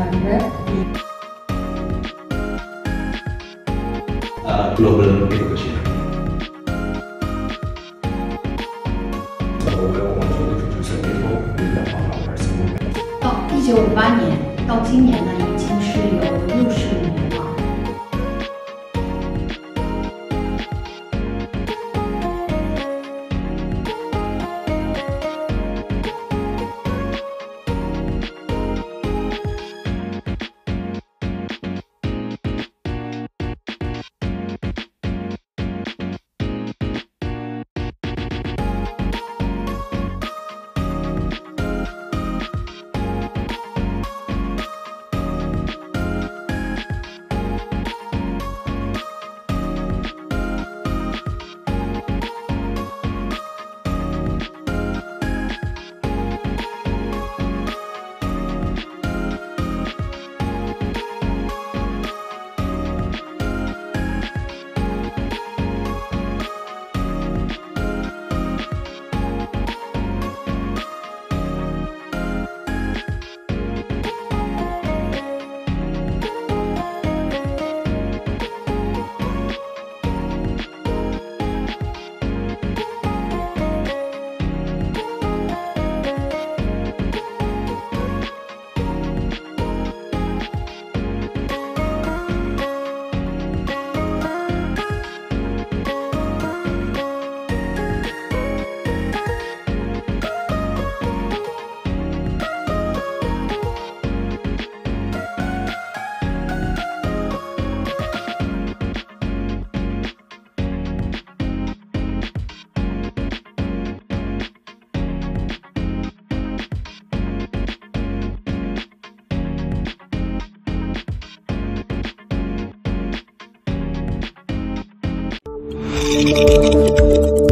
Anda di uh, global education。我跟我们做的就是以后为了华老而生活。到一九五八年到今年呢，已经是有六十ハハハハ!